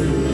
through.